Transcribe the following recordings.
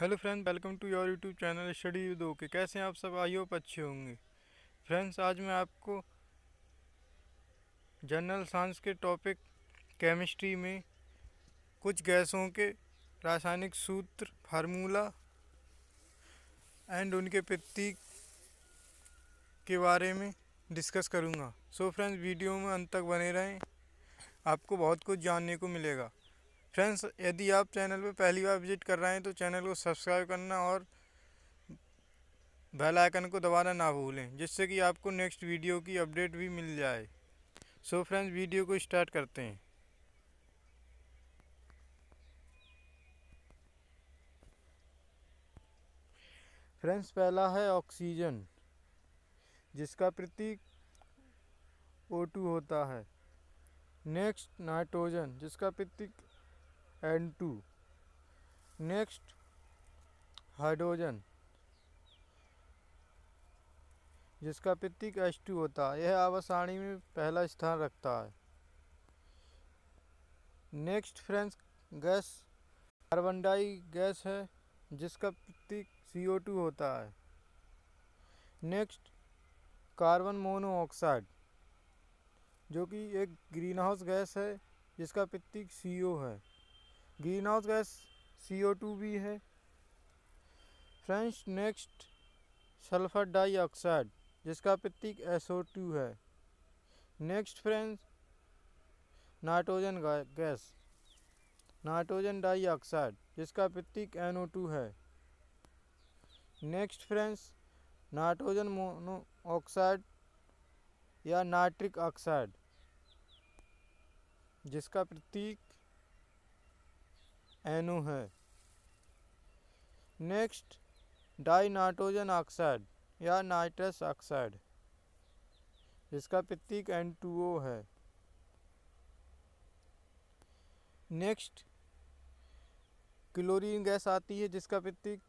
Hello friend welcome to your YouTube channel study with okay. कैसे हैं आप सब? आई होप अच्छे होंगे। फ्रेंड्स, आज मैं आपको जनरल साइंस के टॉपिक, केमिस्ट्री में कुछ गैसों के रासायनिक सूत्र, फार्मूला एंड उनके प्रतीक के बारे में डिस्कस करूँगा। सो फ्रेंड्स, वीडियो में अंत तक बने रहें। आपको बहुत कुछ जानने को मिलेगा। फ्रेंड्स यदि आप चैनल पर पहली बार विज़िट कर रहे हैं तो चैनल को सब्सक्राइब करना और बेल आइकन को दबाना ना भूलें, जिससे कि आपको नेक्स्ट वीडियो की अपडेट भी मिल जाए। सो so फ्रेंड्स वीडियो को स्टार्ट करते हैं। फ्रेंड्स पहला है ऑक्सीजन जिसका प्रतीक O2 होता है। नेक्स्ट नाइट्रोजन जिसका प्रतीक एन टू। नेक्स्ट, हाइड्रोजन, जिसका प्रतीक एच टू होता है। यह आवासाणी में पहला स्थान रखता है। Next friends gas, carbon di gas है, जिसका प्रतीक सी ओ टू होता है। नेक्स्ट, कार्बन मोनोऑक्साइड, जो कि एक ग्रीन हाउस गैस है, जिसका प्रतीक सी ओ है। Green house gas C O two भी है। फ्रेंड्स नेक्स्ट सल्फ़र डाइऑक्साइड, जिसका प्रतीक एस ओ टू है। Next friends nitrogen gas, nitrogen dioxide, जिसका प्रतीक एन ओ टू है। नेक्स्ट फ्रेंड्स नाइट्रोजन मोनोऑक्साइड या नाइट्रिक ऑक्साइड, जिसका प्रतीक एनु है। नेक्स्ट डाई नाइट्रोजन ऑक्साइड या नाइट्रस ऑक्साइड, जिसका प्रतीक एन टू ओ है। नेक्स्ट, क्लोरीन गैस आती है, जिसका प्रतीक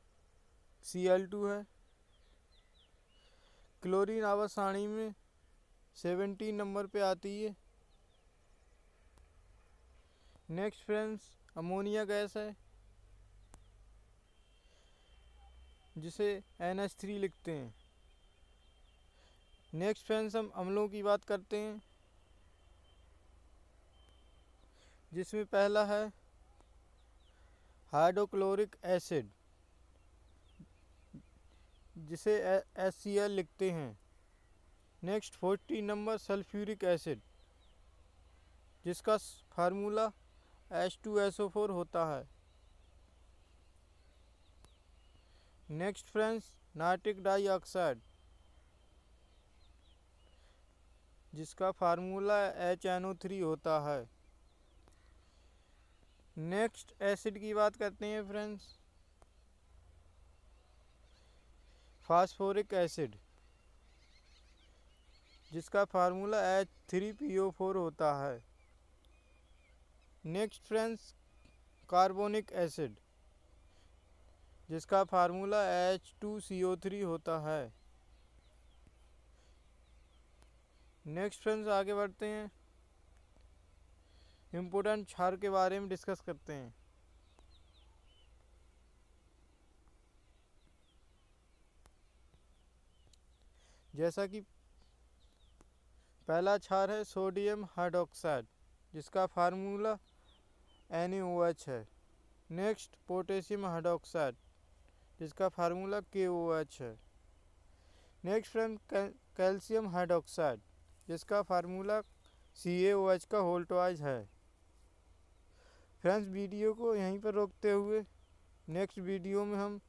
सी एल टू है। क्लोरीन आवाज़ सारणी में सेवेंटीन नंबर पे आती है। नेक्स्ट फ्रेंड्स अमोनिया गैस है, जिसे एन एच थ्री लिखते हैं। नेक्स्ट फ्रेंड्स हम अम्लों की बात करते हैं, जिसमें पहला है हाइड्रोक्लोरिक एसिड जिसे एस सी एल लिखते हैं। Next forty number sulphuric acid जिसका formula H two S O four होता है। नेक्स्ट फ्रेंड्स नाइट्रिक डाइऑक्साइड जिसका formula H N O three होता है। नेक्स्ट एसिड की बात करते हैं फ्रेंड्स फास्फोरिक एसिड जिसका formula H three P O four होता है। नेक्स्ट फ्रेंड्स, कार्बोनिक एसिड, जिसका formula H two C O three होता है। नेक्स्ट फ्रेंड्स, आगे बढ़ते हैं। इम्पोर्टेंट क्षार के बारे में डिस्कस करते हैं। जैसा कि पहला क्षार है सोडियम हाइड्रोक्साइड, जिसका फार्मूला एन है। नेक्स्ट, पोटेशियम हाइड्रोक्साइड, जिसका फार्मूला के ओ एच है। नेक्स्ट फ्रेंड कैल्शियम हाइड्रोक्साइड, जिसका formula C A O H का होल्टवाइज है। फ्रेंड्स, वीडियो को यहीं पर रोकते हुए, नेक्स्ट वीडियो में हम